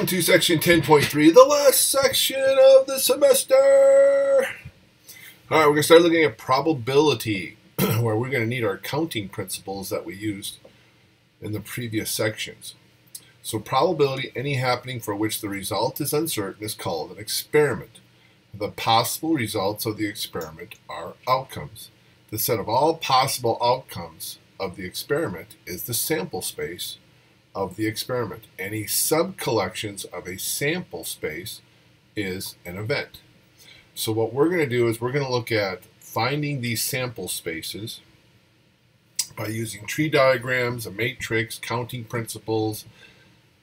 Welcome to section 10.3, the last section of the semester. All right, we're going to start looking at probability, where we're going to need our counting principles that we used in the previous sections. So probability, any happening for which the result is uncertain, is called an experiment. The possible results of the experiment are outcomes. The set of all possible outcomes of the experiment is the sample space of the experiment. Any subcollections of a sample space is an event. So what we're going to do is we're going to look at finding these sample spaces by using tree diagrams, a matrix, counting principles,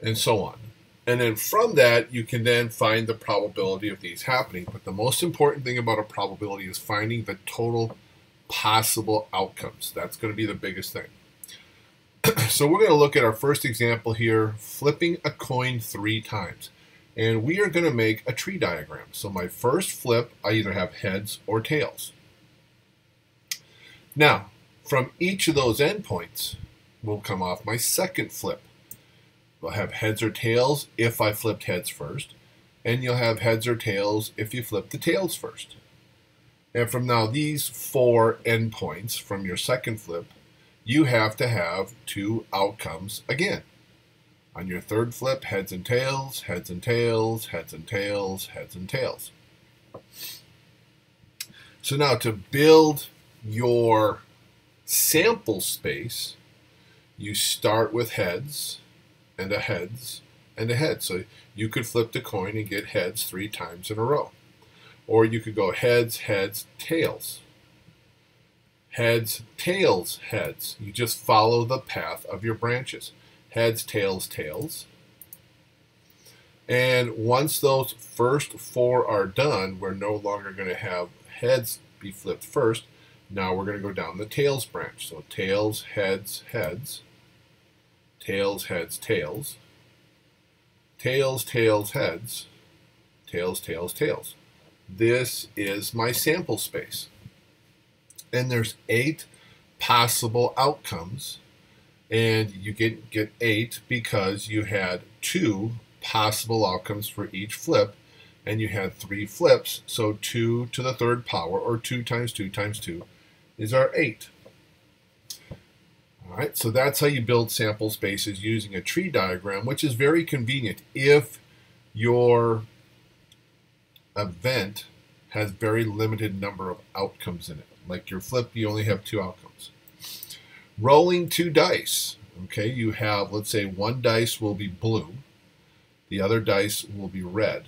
and so on. And then from that, you can then find the probability of these happening. But the most important thing about a probability is finding the total possible outcomes. That's going to be the biggest thing. so we're going to look at our first example here, flipping a coin three times. And we are going to make a tree diagram. So my first flip, I either have heads or tails. Now, from each of those endpoints will come off my second flip. We'll have heads or tails if I flipped heads first, and you'll have heads or tails if you flip the tails first. And from now, these four endpoints from your second flip you have to have two outcomes again. On your third flip, heads and tails, heads and tails, heads and tails, heads and tails. So now to build your sample space, you start with heads and a heads and a head. So you could flip the coin and get heads three times in a row. Or you could go heads, heads, tails heads, tails, heads. You just follow the path of your branches. Heads, tails, tails. And once those first four are done, we're no longer going to have heads be flipped first. Now we're going to go down the tails branch. So tails, heads, heads. Tails, heads, tails. Tails, tails, heads. Tails, tails, tails. This is my sample space and there's eight possible outcomes. And you get get eight because you had two possible outcomes for each flip and you had three flips. So two to the third power or two times two times two is our eight. All right so that's how you build sample spaces using a tree diagram which is very convenient if your event has very limited number of outcomes in it like your flip, you only have two outcomes. Rolling two dice. Okay, you have, let's say, one dice will be blue, the other dice will be red.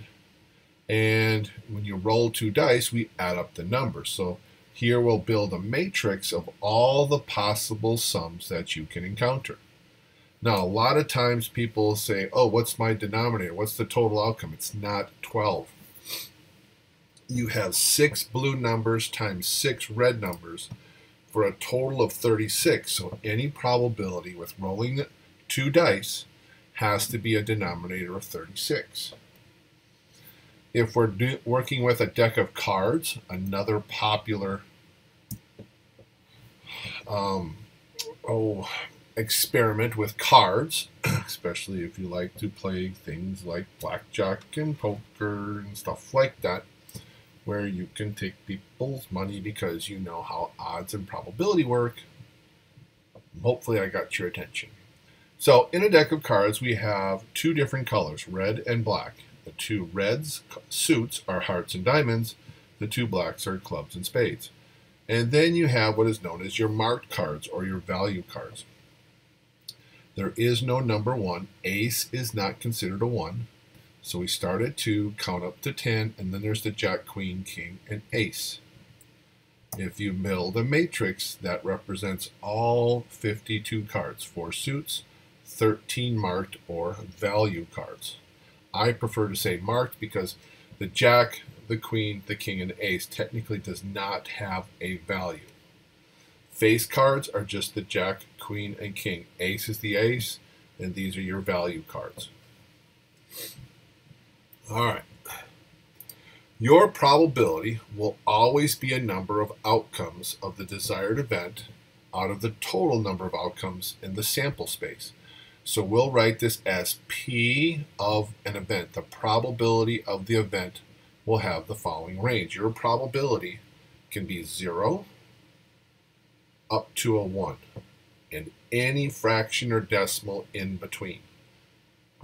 And when you roll two dice, we add up the numbers. So here we'll build a matrix of all the possible sums that you can encounter. Now, a lot of times people say, oh, what's my denominator? What's the total outcome? It's not 12 you have six blue numbers times six red numbers for a total of 36. So any probability with rolling two dice has to be a denominator of 36. If we're working with a deck of cards, another popular um, oh, experiment with cards, especially if you like to play things like blackjack and poker and stuff like that, where you can take people's money because you know how odds and probability work. Hopefully, I got your attention. So, in a deck of cards, we have two different colors, red and black. The two reds, suits, are hearts and diamonds. The two blacks are clubs and spades. And then you have what is known as your marked cards or your value cards. There is no number one. Ace is not considered a one. So we start at 2, count up to 10, and then there's the Jack, Queen, King, and Ace. If you build a matrix that represents all 52 cards, 4 suits, 13 marked or value cards. I prefer to say marked because the Jack, the Queen, the King, and the Ace technically does not have a value. Face cards are just the Jack, Queen, and King. Ace is the Ace, and these are your value cards. All right. Your probability will always be a number of outcomes of the desired event out of the total number of outcomes in the sample space. So we'll write this as P of an event. The probability of the event will have the following range. Your probability can be 0 up to a 1 and any fraction or decimal in between.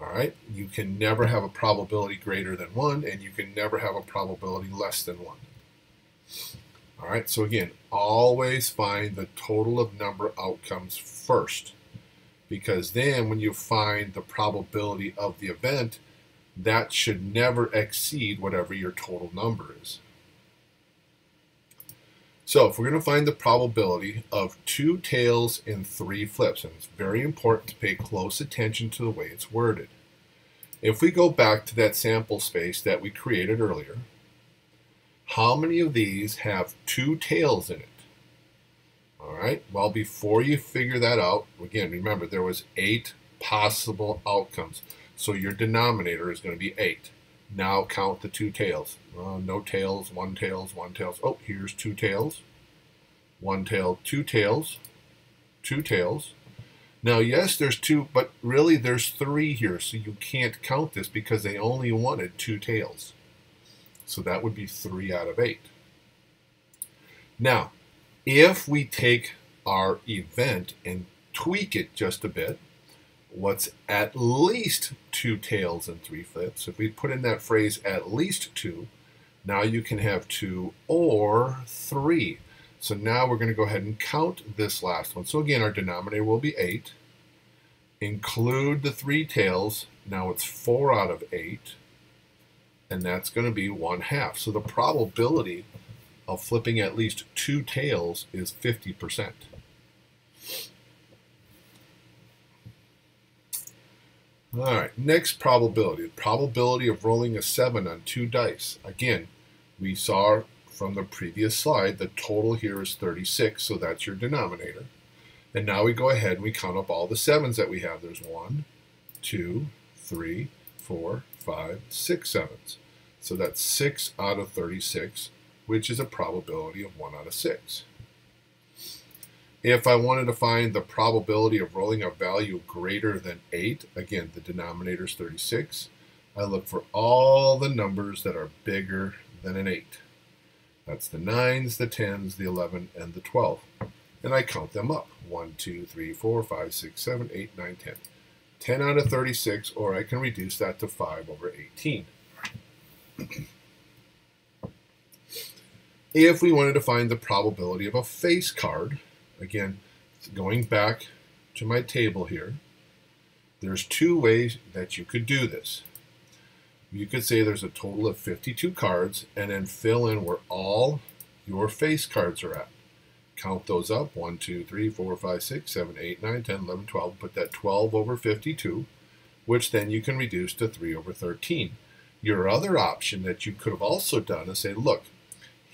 All right, you can never have a probability greater than 1 and you can never have a probability less than 1. All right, so again, always find the total of number outcomes first because then when you find the probability of the event, that should never exceed whatever your total number is. So if we're going to find the probability of two tails and three flips, and it's very important to pay close attention to the way it's worded. If we go back to that sample space that we created earlier, how many of these have two tails in it? All right, well, before you figure that out, again, remember there was eight possible outcomes. So your denominator is going to be 8. Now count the two tails. Uh, no tails, one tails, one tails. Oh, here's two tails. One tail, two tails, two tails. Now, yes, there's two, but really there's three here, so you can't count this because they only wanted two tails. So that would be 3 out of 8. Now, if we take our event and tweak it just a bit, what's at least two tails and three flips. If we put in that phrase at least two, now you can have two or three. So now we're going to go ahead and count this last one. So again, our denominator will be 8. Include the three tails. Now it's 4 out of 8. And that's going to be 1 half. So the probability of flipping at least two tails is 50%. All right, next probability. Probability of rolling a 7 on two dice. Again, we saw from the previous slide the total here is 36, so that's your denominator. And now we go ahead and we count up all the 7s that we have. There's one, two, three, four, five, six sevens. So that's 6 out of 36, which is a probability of 1 out of 6. If I wanted to find the probability of rolling a value greater than 8, again, the denominator is 36, I look for all the numbers that are bigger than an 8. That's the 9s, the 10s, the 11, and the 12. And I count them up. 1, 2, 3, 4, 5, 6, 7, 8, 9, 10. 10 out of 36, or I can reduce that to 5 over 18. if we wanted to find the probability of a face card, again, going back to my table here, there's two ways that you could do this. You could say there's a total of 52 cards and then fill in where all your face cards are at. Count those up 1, 2, 3, 4, 5, 6, 7, 8, 9, 10, 11, 12. Put that 12 over 52, which then you can reduce to 3 over 13. Your other option that you could have also done is say, look,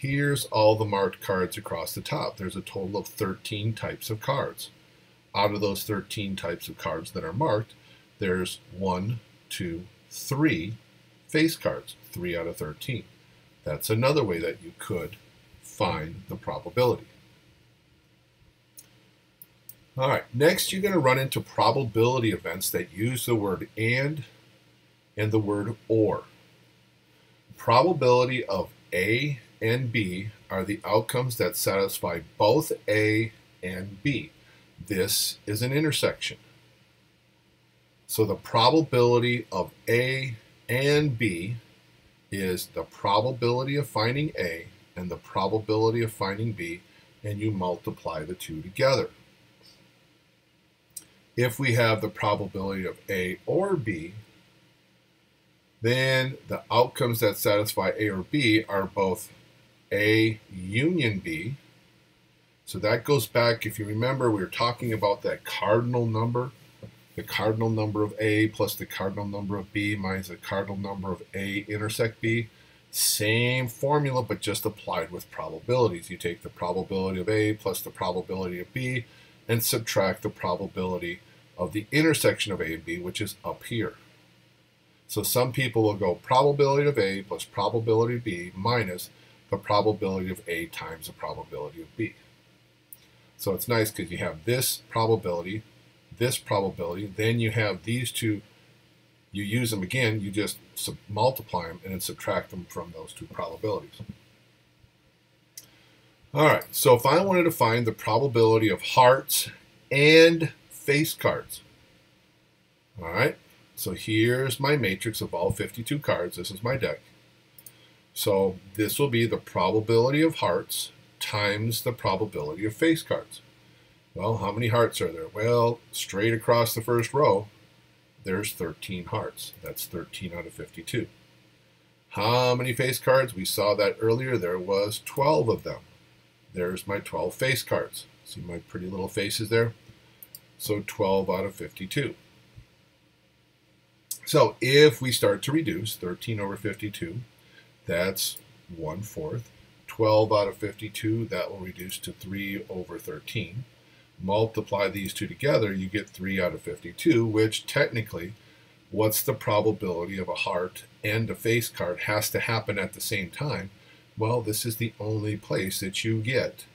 Here's all the marked cards across the top. There's a total of 13 types of cards. Out of those 13 types of cards that are marked, there's one, two, three face cards, 3 out of 13. That's another way that you could find the probability. All right, next you're going to run into probability events that use the word and and the word or. Probability of A and B are the outcomes that satisfy both A and B. This is an intersection. So the probability of A and B is the probability of finding A and the probability of finding B, and you multiply the two together. If we have the probability of A or B, then the outcomes that satisfy A or B are both a union B. So that goes back, if you remember, we were talking about that cardinal number. The cardinal number of A plus the cardinal number of B minus the cardinal number of A intersect B. Same formula, but just applied with probabilities. You take the probability of A plus the probability of B and subtract the probability of the intersection of A and B, which is up here. So some people will go probability of A plus probability of B minus the probability of A times the probability of B. So it's nice because you have this probability, this probability. Then you have these two. You use them again. You just multiply them and then subtract them from those two probabilities. All right, so if I wanted to find the probability of hearts and face cards, all right, so here's my matrix of all 52 cards. This is my deck. So this will be the probability of hearts times the probability of face cards. Well, how many hearts are there? Well, straight across the first row, there's 13 hearts. That's 13 out of 52. How many face cards? We saw that earlier. There was 12 of them. There's my 12 face cards. See my pretty little faces there? So 12 out of 52. So if we start to reduce 13 over 52, that's 1 fourth. 12 out of 52, that will reduce to 3 over 13. Multiply these two together, you get 3 out of 52, which technically, what's the probability of a heart and a face card has to happen at the same time well, this is the only place that you get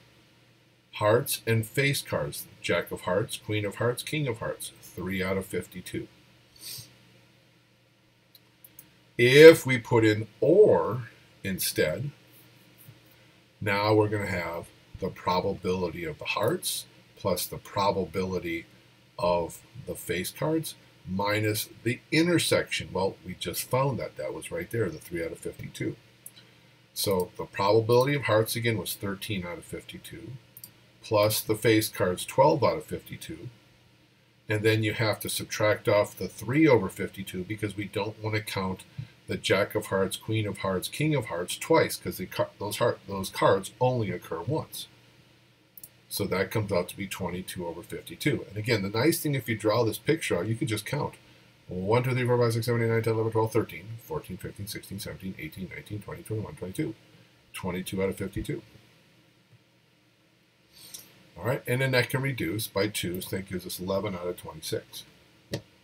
hearts and face cards. Jack of hearts, queen of hearts, king of hearts. 3 out of 52. If we put in or instead, now we're going to have the probability of the hearts plus the probability of the face cards minus the intersection. Well, we just found that. That was right there, the 3 out of 52. So the probability of hearts again was 13 out of 52, plus the face cards 12 out of 52. And then you have to subtract off the 3 over 52 because we don't want to count the Jack of Hearts, Queen of Hearts, King of Hearts twice because those, heart, those cards only occur once. So that comes out to be 22 over 52. And again, the nice thing if you draw this picture out, you can just count. 1, 2, 3, 4, 5, 6, 7, 8, 9, 10, 11, 12, 13, 14, 15, 16, 17, 18, 19, 20, 21, 22. 22 out of 52. All right, and then that can reduce by 2, so that gives us 11 out of 26.